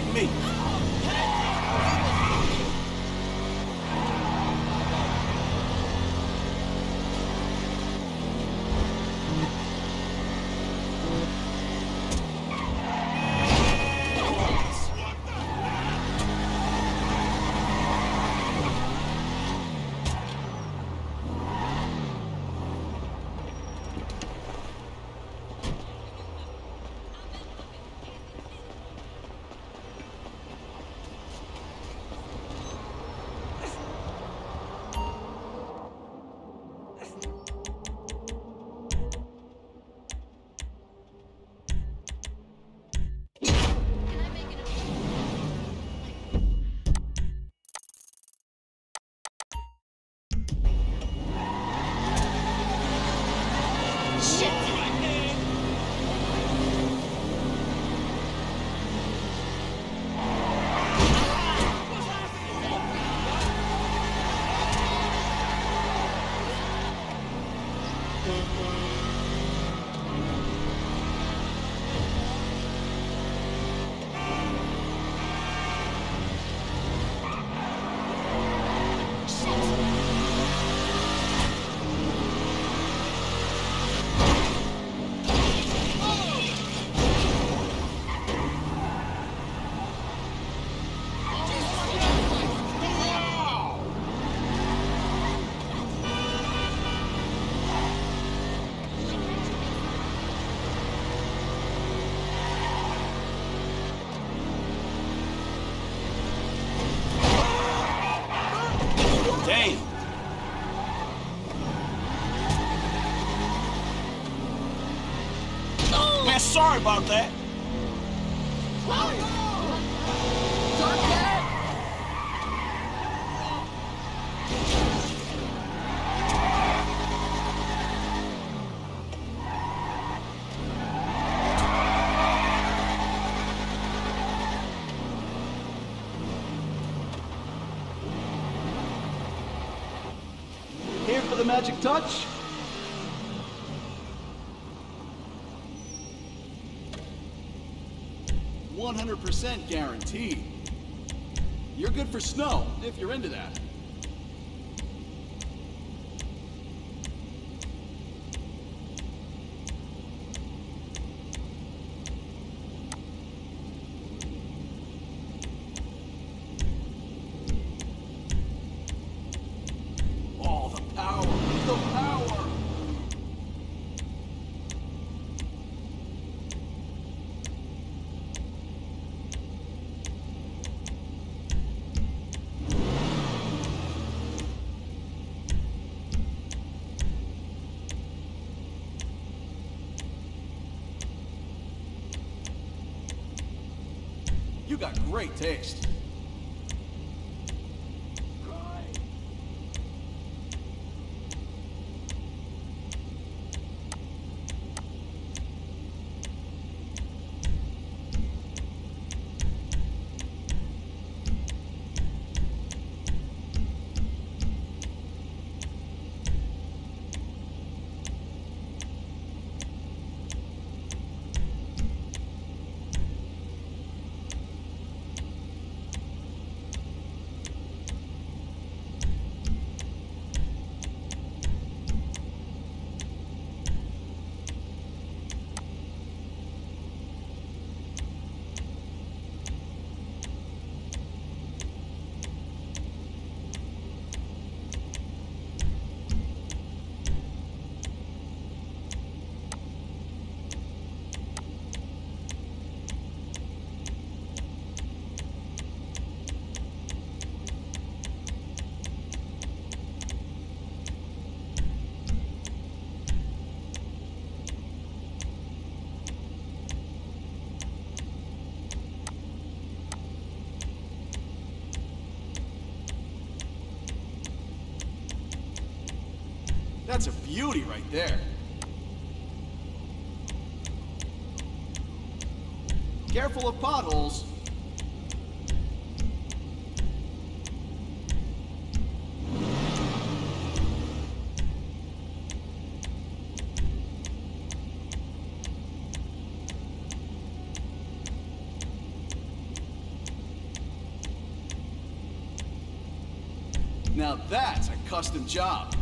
Like me. Dave. Man, sorry about that. Magic touch? One hundred percent guaranteed. You're good for snow, if you're into that. You got great taste. Beauty right there. Careful of potholes. Now that's a custom job.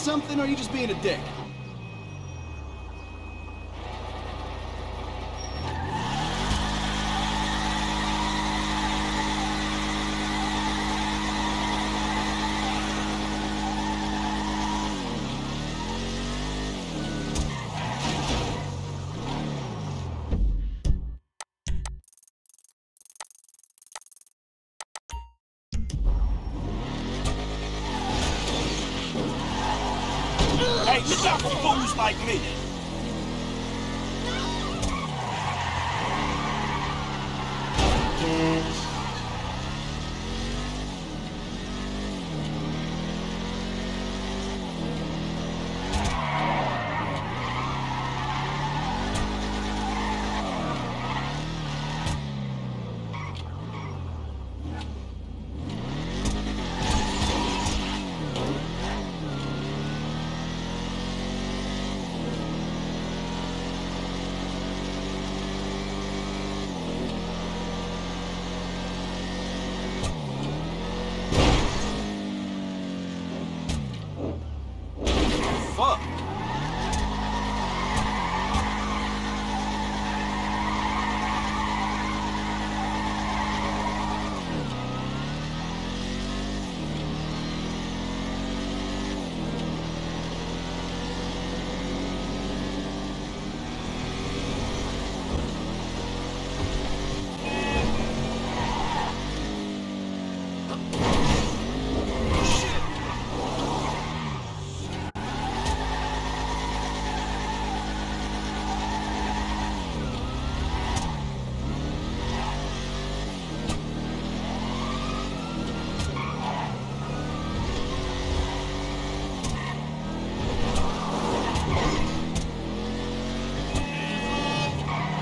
Something or are you just being a dick? Me. Fuck.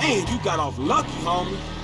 Man, you got off lucky, homie.